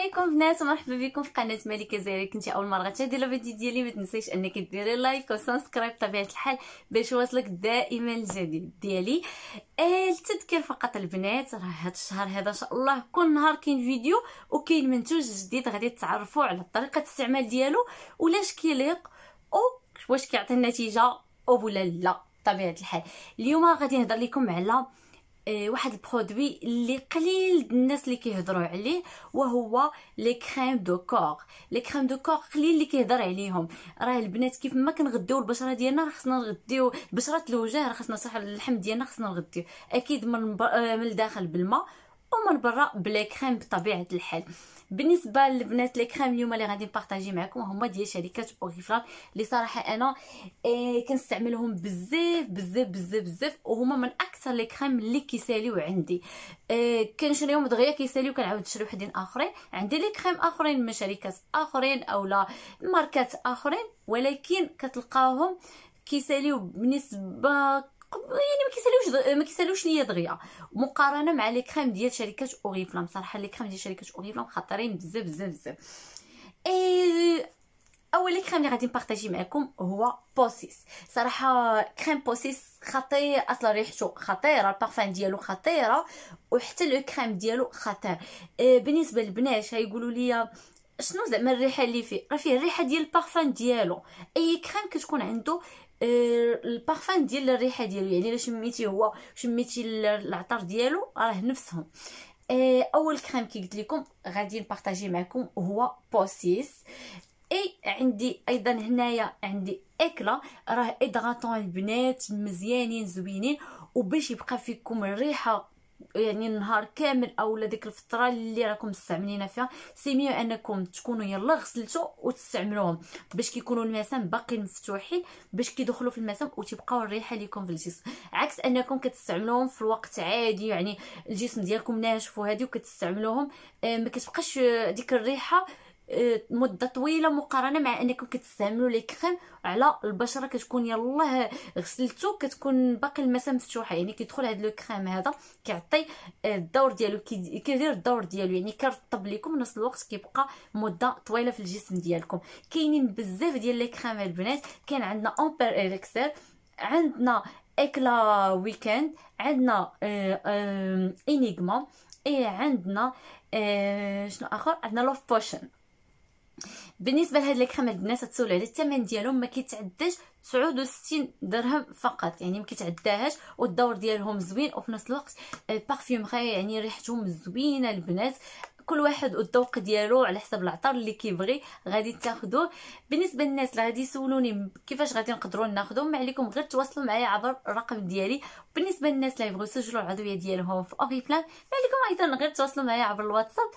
عليكم بنات ومرحبا بكم في قناة ملكه زيري كنتي أول مرة غتشاهدي la vidéo ديالي. ما تنسيش أنك ديري like و subscribe بطبيعة الحال باش يوصلك دائما الجديد ديالي. آه التذكير فقط البنات راه هذا الشهر هذا إن شاء الله كل نهار كاين فيديو وكاين منتوج جديد غادي تعرفوا على طريقة الاستعمال ديالو ولاش كيليق واش كيعطي النتيجة أو ولا لا بطبيعة الحال. اليوم غادي نهضر لكم على آه، واحد ال produit اللي قليل الناس اللي كيهضروا عليه وهو les crèmes de corps. les crèmes de corps قليل اللي كيهضر عليهم. راه البنات كيف ما كنغديو البشرة ديالنا خصنا نغديو بشرة الوجه راه خصنا صح اللحم ديالنا خصنا نغديو. أكيد من, آه، من الداخل بالماء ومن برا ب la crème بطبيعة الحال. بالنسبة للبنات les crèmes اليوم اللي غادي نبارطاجي معكم هما ديال شركة اوريفلام اللي صراحة أنا إيه كنستعملهم بزاف بزاف بزاف بزاف وهما من أكثر les crèmes اللي كيساليو عندي. إيه كنشريهم دغيا كيساليو كنعاود نشري وحدين آخرين. عندي les crèmes آخرين من شركات آخرين اولا ماركات آخرين ولكن كتلقاوهم كيساليو بنسبة يعني ما كيساليوش ما كيساليوش ليا دغيا. مقارنة مع les crèmes ديال شركة اوريفلام صراحة les crèmes ديال شركة اوريفلام خطرين بزاف بزاف بزاف. اي أول كريم اللي غادي نبارطاجي معكم هو Possess صراحة كريم Possess خطير أصلا ريحته خطيرة البارفان ديالو خطيرة وحتى le crème ديالو خطير. بالنسبة للبنات هيقولوا لي شنو زعما الريحة اللي فيه؟ راه فيه الريحة ديال البارفان ديالو. أي كريم كتكون عنده البارفان ديال الريحة ديالو يعني إلا شميتي هو شميتي العطر ديالو راه نفسهم. آه، أول كريم كي قلت لكم غادي نبارطاجي معكم هو Possess إي عندي أيضا هنايا عندي Eclat راه ادغاتون البنات مزيانين زوينين وباش يبقى فيكم الريحة يعني النهار كامل اولا ديك الفترة اللي راكم مستعملين فيها سي أنكم تكونوا يلا غسلتوا وتستعملوهم. باش كيكونوا المسام باقيين مفتوحين باش كيدخلوا في المسام وتبقاو الريحة ليكم في الجسم. عكس أنكم كتستعملوهم في الوقت عادي يعني الجسم ديالكم ناشف وهادي وكتستعملوهم آه، ما كتبقاش ديك الريحة مدة طويلة مقارنة مع انكم كتستعملوا لي كريم على البشرة. كتكون يلاه غسلتو كتكون باقي المسام مفتوحة. يعني كيدخل هذا le crème هذا كيعطي آه، الدور ديالو كيدير الدور ديالو. يعني كيرطب لكم نفس الوقت كيبقى مدة طويلة في الجسم ديالكم. كاينين بزاف ديال les crèmes البنات. كاين عندنا Amber Elixir عندنا Eclat Weekend عندنا آه، آه، Enigma اي عندنا شنو آخر؟ عندنا Love Potion بالنسبة لهاد les crèmes البنات تسولوا على الثمن ديالهم ما كيتعداش 69 درهم فقط يعني ما كيتعداهاش والدور ديالهم زوين وفي نفس الوقت البارفيوم يعني ريحتهم زوينة البنات كل واحد والذوق ديالو على حسب العطر اللي كيبغي غادي تاخذوه بالنسبة للناس اللي غادي يسولوني كيفاش غادي نقدروا ناخذوه ما عليكم غير تواصلوا معايا عبر الرقم ديالي. بالنسبة للناس اللي يبغوا يسجلوا العضوية ديالهم في اوريفلام ما عليكم أيضا غير تواصلوا معايا عبر الواتساب.